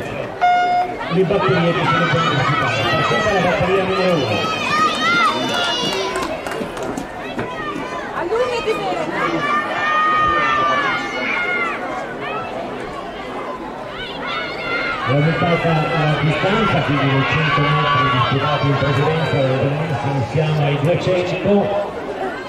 tutte le batterie che sono partecipate. Partita la batteria numero 1. Allungati bene. È aumentata la distanza, quindi dai 100 metri disputati in precedenza, ovviamente siamo ai 200,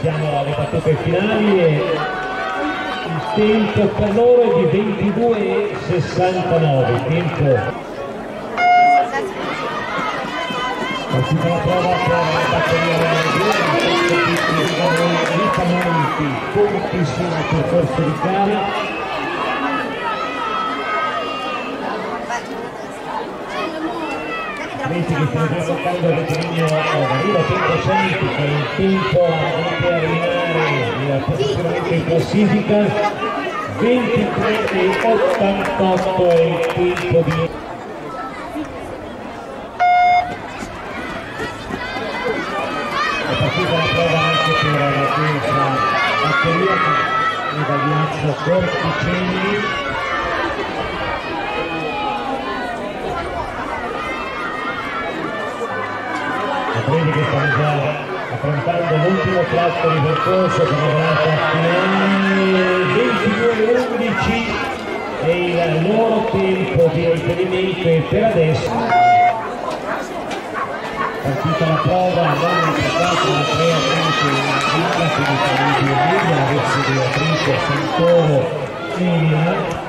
siamo alle battute finali e tempo per loro è di 22,69, il tempo. Partita la prova per la batteria punti sul percorso di gara. Vedi che sta giocando il rettilineo arriva tempo 100 per il tempo a terminare positivamente in classifica 23 e 88 è il tempo di è partita la prova anche per la terza batteria da ghiaccio Corticelli vedi che stanno già affrontando l'ultimo tratto di percorso con una volata finale 22-11 e il loro tempo di riferimento è per adesso partita la prova non impiegato la Andrea Franco in gara finita in 2000 la verso di Beatrice Santoro Elena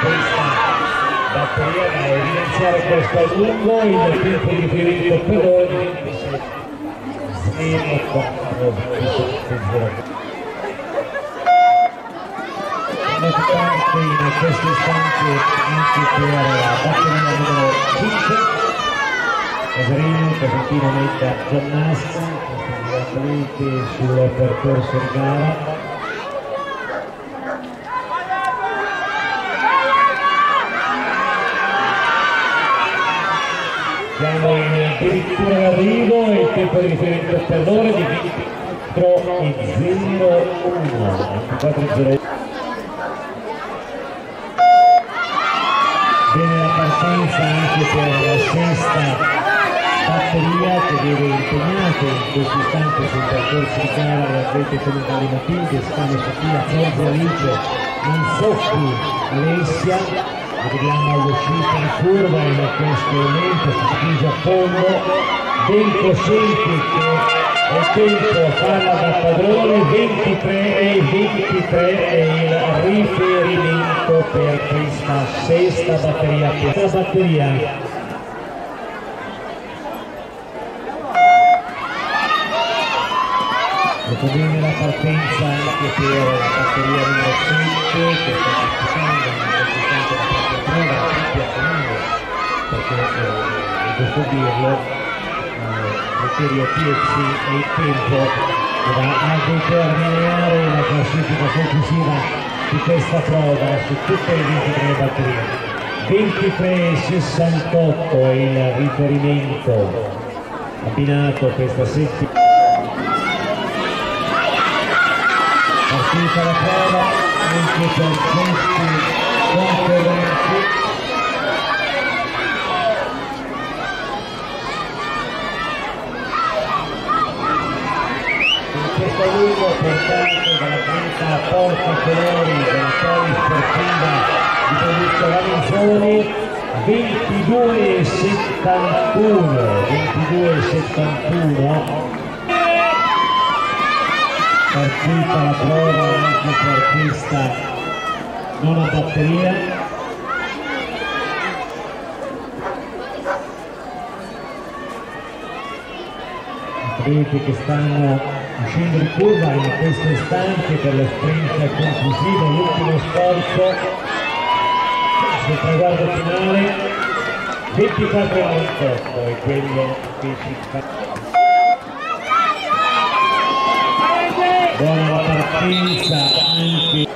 questa batteria da evidenziare questo a lungo il tempo di riferimento per noi 26 importante in questo istante anche per la batteria numero 5 Caserino, Cosentino mette ginnasta, questi atleti sul percorso di gara. Siamo in addirittura d'arrivo e il tempo di riferimento per loro è di 24 e 01, 24 e 01. Bene la partenza anche per la sesta batteria che deve impegnate in questo istante sul percorso di gara le atlete comunali Matilde, Scane Sofia, Zorzi Alice, Mansocchi, Alessia, vediamo all'uscita in curva in questo momento, si spinge a fondo, che è il tempo farla da padrone, 23 e 23 è il riferimento per questa sesta batteria. Questa batteria Dopo bene la partenza anche per la batteria numero 7 che sta disputando perché eh, giusto dirlo, criterio TFC e il tempo va a determinare la classifica conclusiva di questa prova su tutte le 23 batterie. 23,68 è il riferimento abbinato questa settimana. partita la prova anche per questi concorrenti in portato dall'atleta Porta Colori della Poli Sportiva di Produtto Lamizzoni 22,71 22,71 partita la prova anche per questa nona batteria atleti che stanno uscendo di curva in questo istante per lo sprint conclusivo l'ultimo sforzo. Sul traguardo finale 24 28 è quello che ci fa. Buona la partenza anche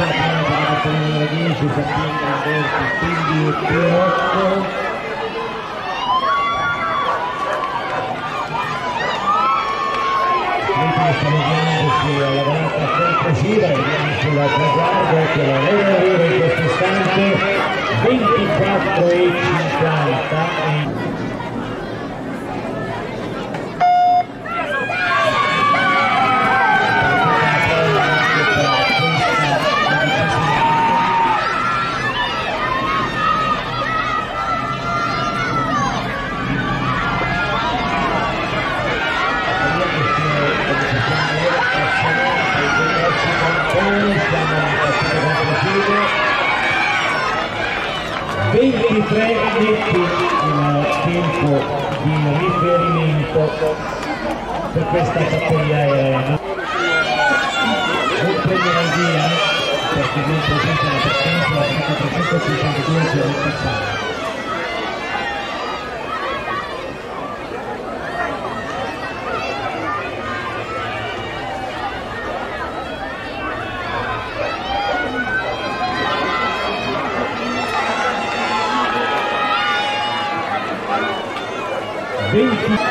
la prima per la batteria numero 10 Sappione Granberti quindi più 8 stanno avviandosi alla volata complessiva e vediamo sulla traguardo che la deve avere in questo istante 24 e 50 riferimento per questa batteria aerea. Non prenderà via perché non presenta la partenza la 352 c'è il passato 13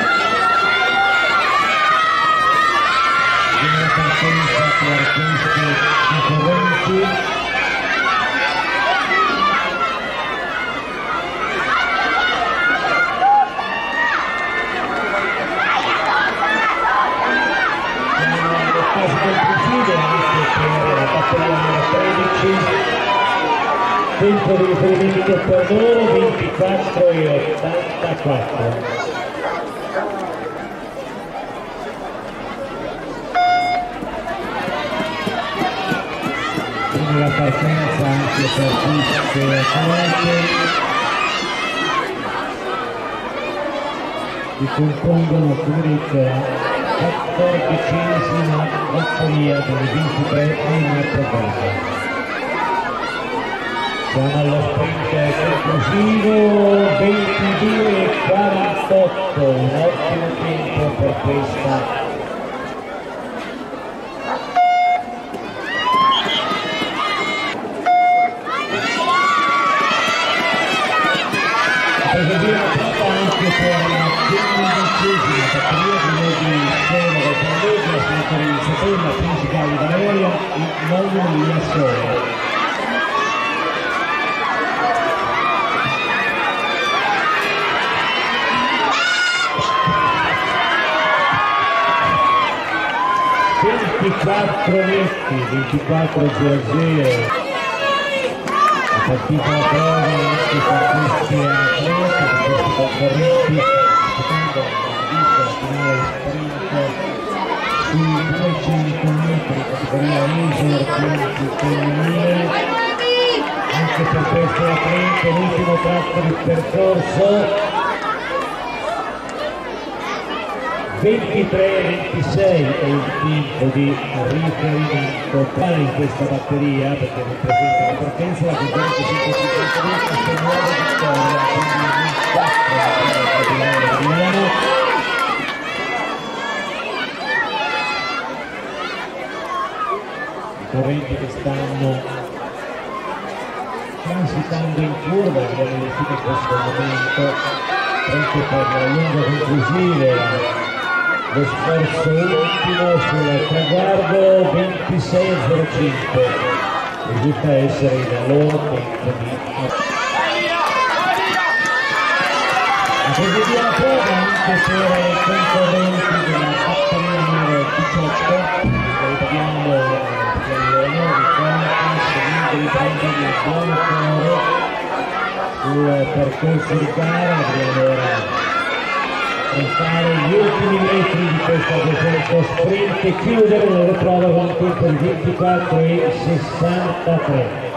tempo di riferimento per loro 24 e 84 la partenza anche per queste atlete che compongono la quattordicesima batteria delle 23 in programma siamo allo sprint conclusivo 22 e 48 un ottimo tempo per questa seconda principale Valeria in modulo di Assoro. Ventiquattro netti, 24 0 0 la partita la prova anche per questi atleti, per questi categoria laser quinti femminile anche per questo atlete l'ultimo tratto di percorso 23-26 è il tempo di riferimento in questa batteria perché non presenta la partenza la concorrente 552 questa nuova vittoria quindi un 4 la Milano correnti che stanno transitando in curva, abbiamo visto in questo momento anche per la lunga conclusive lo sforzo ultimo sul traguardo 26.05 risulta essere il loro tempo di a proseguire la prova anche per i concorrenti della numero 18 ripetiamo dell'onore quanti di prendere il buon cuore sul percorso di gara. Dobbiamo ora fare gli ultimi metri di questa questo sprint e chiudere la prova con un tempo di 24 e 63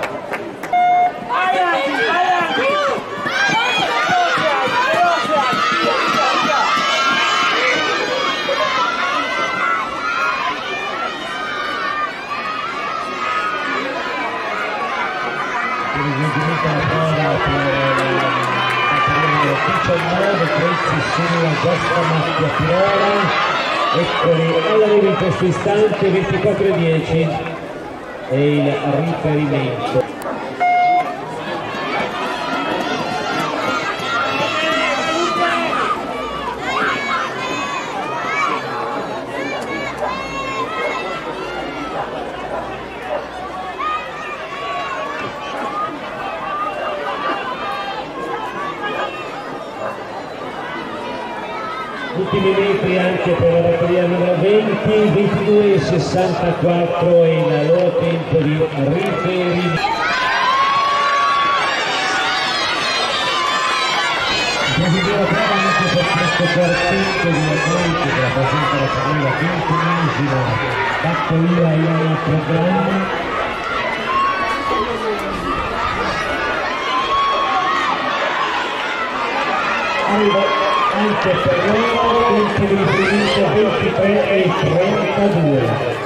sulla giostra macchia Pirola eccoli alla in questo istante 24 e 10 e il riferimento. Ultimi metri anche per la batteria numero 20 22 64 e il loro tempo di riferimento prova anche per questo quartetto di atleti che rappresenta la carriera ventunesima batteria in programma. Arriva anche per loro tempi di riferimento 23 e 32.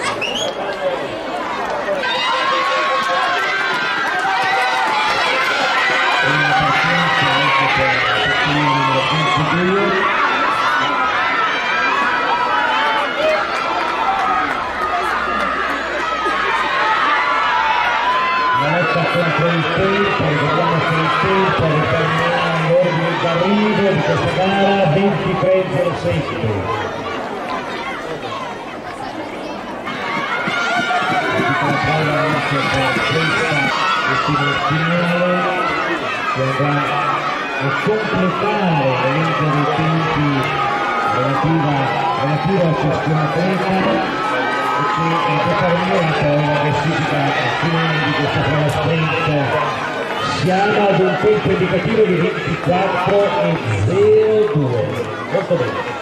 23.07. controlla anche per questa ultima finale che andrà a completare l'elenco dei tempi relativa, relativo a ciascun atleta e che poi la classifica finale di questa prova sprint siamo ad un tempo indicativo di 24 e 02 molto bene